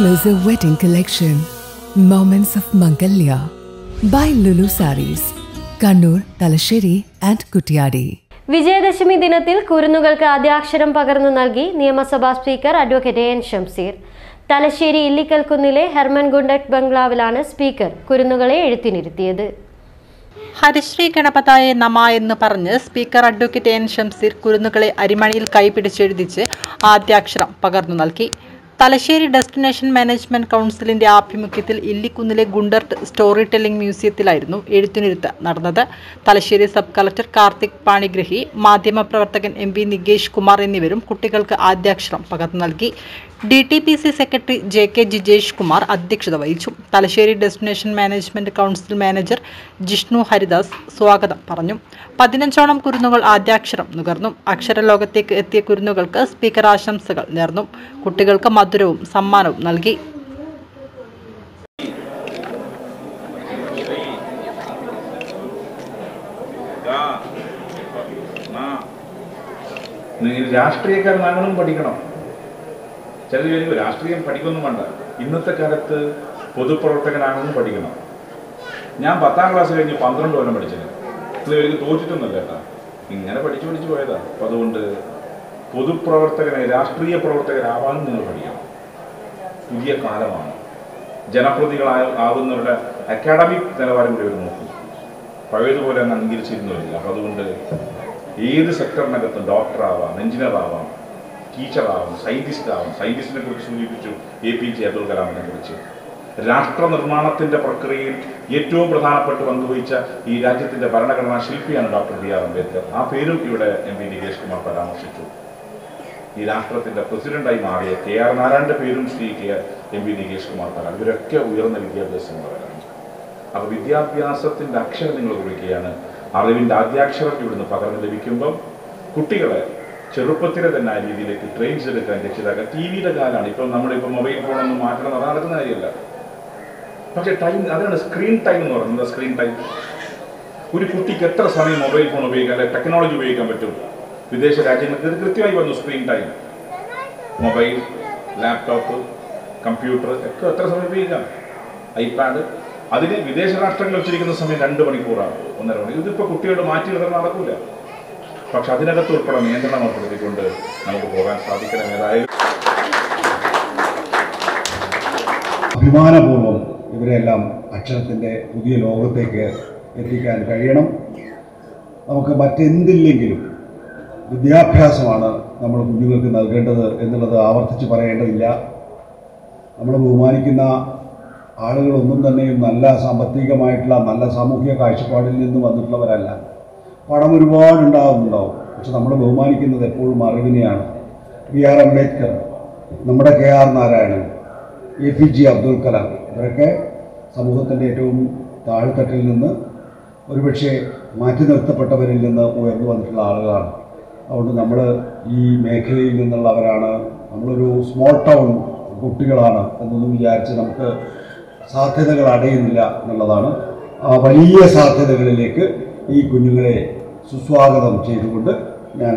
exclusive wedding collection, Moments of Mangalya, by Lulu Saris, Kannur, Talasheri, and Kutyadi. Vijayadashami ദിനത്തിൽ കുരുന്നുകൾക്ക് ആദ്യാക്ഷരം പകർന്നു നൽകി നിയമസഭാ speaker advocate N Shamseer Thalassery Illikkal കുന്നിലെ Hermann Gundert ബംഗ്ലാവിലാണ് speaker കുരുന്നുകളെ എഴുത്തിനിരുത്തിയത്. ഹരിശ്രീ ഗണപതായ നമ എന്ന് പറഞ്ഞ് സ്പീക്കർ അഡ്വക്കേറ്റ് എൻ ഷംസീർ കുരുന്നുകളെ അരിമണിയിൽ കൈപിടിച്ചെഴുതിച്ച് ആദ്യാക്ഷരം പകർന്നു നൽകി. തലശ്ശേരി ഡെസ്റ്റിനേഷൻ മാനേജ്മെന്റ് കൗൺസിലിന്റെ ആഭിമുഖ്യത്തിൽ ഇല്ലിക്കുന്നിലെ ഗുണ്ടർട്ട് സ്റ്റോറി ടെല്ലിംഗ് മ്യൂസിയത്തിലായിരുന്നു എഴുത്തിനിരുത്ത് നടന്നത്. തലശ്ശേരി സബ് കളക്ടർ കാർത്തിക് പാണിഗ്രഹി മാധ്യമപ്രവർത്തകൻ എം വി നികേഷ് കുമാർ എന്നിവരും കുട്ടികൾക്ക് ആദ്യാക്ഷരം പകർന്നു നൽകി. D T P C secretary J K Jijesh Kumar അധ്യക്ഷത വഹിച്ചു. Thalassery destination management council manager Jishnu Haridas സ്വാഗതം പറഞ്ഞു. പതിനഞ്ചോളം കുരുന്നുകൾ ആദ്യാക്ഷരം നുകർന്നു. അക്ഷരലോകത്തേക്ക് എത്തിയ കുരുന്നുകൾക്ക് സ്പീക്കർ ആശംസകൾ നേർന്നു. കുട്ടികൾക്ക് മധുരവും സമ്മാനവും നൽകി. രാഷ്ട്രീയക്കാരനാകണം പഠിക്കണം. ചില ചോദിക്കും രാഷ്ട്രീയം പഠിക്കൊന്നും വേണ്ട. ഇന്നത്തെ കാലത്ത് പൊതുപ്രവർത്തകനാണെന്ന് പഠിക്കണം. ഞാൻ പത്താം ക്ലാസ് കഴിഞ്ഞ് പന്ത്രണ്ട് കൊല്ലം പഠിച്ചത്. ഇത് എനിക്ക് തോറ്റിട്ടൊന്നുമല്ല കേട്ടാ. ഇങ്ങനെ പഠിച്ചു പഠിച്ചു പോയതാ. അപ്പം അതുകൊണ്ട് പൊതുപ്രവർത്തകനെ രാഷ്ട്രീയ പ്രവർത്തകരാവാനും നിങ്ങൾ പഠിക്കണം. പുതിയ കാലമാണ്. ജനപ്രതികളായ ആവുന്നവരുടെ അക്കാഡമിക് നിലവാരം കൂടി അവർ നോക്കും. പഴയതുപോലെ അങ്ങ് അംഗീകരിച്ചിരുന്നില്ല അപ്പം അതുകൊണ്ട് ഏത് സെക്ടറിനകത്തും ഡോക്ടർ ആവാം എഞ്ചിനീയർ ആവാം ടീച്ചർ സയന്റിസ്റ്റാവും സയന്റിസ്റ്റിനെ കുറിച്ച് സൂചിപ്പിച്ചു എ പി ജെ അബ്ദുൽ കലാമിനെ കുറിച്ച്. രാഷ്ട്ര നിർമ്മാണത്തിന്റെ പ്രക്രിയയിൽ ഏറ്റവും പ്രധാനപ്പെട്ട് പങ്കുവഹിച്ച ഈ രാജ്യത്തിന്റെ ഭരണഘടനാ ശില്പിയാണ് ഡോക്ടർ ബി ആർ അംബേദ്കർ. ആ പേരും ഇവിടെ എം പി നികേഷ് കുമാർ പരാമർശിച്ചു. ഈ രാഷ്ട്രത്തിന്റെ പ്രസിഡന്റായി മാറിയ കെ ആർ നാരായണന്റെ പേരും Shri K M P Nikesh Kumar പരാ ഇവരൊക്കെ ഉയർന്ന വിദ്യാഭ്യാസമുള്ളവരാണ് അപ്പോൾ വിദ്യാഭ്യാസത്തിന്റെ അക്ഷരം നിങ്ങൾ കുറിക്കുകയാണ്. അറിവിന്റെ ആദ്യാക്ഷരം ഇവിടുന്ന് പകർന്ന് ലഭിക്കുമ്പം കുട്ടികളെ ചെറുപ്പത്തിലെ തന്നെ ആ രീതിയിലേക്ക് ട്രെയിൻ ചെയ്തെടുക്കാൻ രക്ഷിതാക്കൾ ടി വിയുടെ കാലമാണ് ഇപ്പം നമ്മളിപ്പോൾ മൊബൈൽ ഫോണൊന്നും മാറ്റണം അത് നടക്കുന്ന കാര്യമല്ല. പക്ഷെ ടൈം അതാണ് സ്ക്രീൻ ടൈം എന്ന് പറയുന്നത്. സ്ക്രീൻ ടൈം ഒരു കുട്ടിക്ക് എത്ര സമയം മൊബൈൽ ഫോൺ ഉപയോഗിക്കാൻ അല്ലെങ്കിൽ ടെക്നോളജി ഉപയോഗിക്കാൻ പറ്റും? വിദേശ രാജ്യങ്ങൾക്ക് കൃത്യമായി വന്നു screen time mobile laptop computer ഒക്കെ എത്ര സമയം ഉപയോഗിക്കാം? ഐപാഡ് അതിന് വിദേശ രാഷ്ട്രങ്ങൾ വെച്ചിരിക്കുന്ന സമയം രണ്ട് മണിക്കൂറാണ്. ഒന്നര മണിക്കൂർ ഇതിപ്പോൾ കുട്ടികളുടെ മാറ്റി നിർത്താൻ നടക്കൂല. പക്ഷെ അതിനകത്ത് ഉൾപ്പെടെ നിയന്ത്രണം ഏർപ്പെടുത്തിക്കൊണ്ട് നമുക്ക് പോകാൻ സാധിക്കണം ഏതായാലും. അഭിമാനപൂർവം ഇവരെല്ലാം അക്ഷരത്തിന്റെ പുതിയ ലോകത്തേക്ക് എത്തിക്കാൻ കഴിയണം. നമുക്ക് മറ്റെന്തില്ലെങ്കിലും വിദ്യാഭ്യാസമാണ് നമ്മൾ കുഞ്ഞുങ്ങൾക്ക് നൽകേണ്ടത് എന്നുള്ളത് ആവർത്തിച്ച് പറയേണ്ടതില്ല. നമ്മൾ ബഹുമാനിക്കുന്ന ആളുകളൊന്നും തന്നെയും നല്ല സാമ്പത്തികമായിട്ടുള്ള നല്ല സാമൂഹിക കാഴ്ചപ്പാടിൽ നിന്നും വന്നിട്ടുള്ളവരല്ല. പണം ഒരുപാട് ഉണ്ടാകുന്നുണ്ടാവും പക്ഷെ നമ്മൾ ബഹുമാനിക്കുന്നത് എപ്പോഴും അറിവിനെയാണ്. ബി ആർ അംബേദ്കർ നമ്മുടെ K R Narayanan A P J Abdul Kalam ഇവരൊക്കെ സമൂഹത്തിന്റെ ഏറ്റവും താഴ്ത്തട്ടിൽ നിന്ന് ഒരുപക്ഷെ മാറ്റി നിർത്തപ്പെട്ടവരിൽ നിന്ന് ഉയർന്നു വന്നിട്ടുള്ള ആളുകളാണ്. അതുകൊണ്ട് നമ്മൾ ഈ മേഖലയിൽ നിന്നുള്ളവരാണ്. നമ്മളൊരു സ്മോൾ ടൗൺ കുട്ടികളാണ് എന്നൊന്നും വിചാരിച്ച് നമുക്ക് സാധ്യതകൾ അടയുന്നില്ല എന്നുള്ളതാണ്. വലിയ സാധ്യതകളിലേക്ക് ഈ കുഞ്ഞുങ്ങളെ സുസ്വാഗതം ചെയ്തുകൊണ്ട് ഞാൻ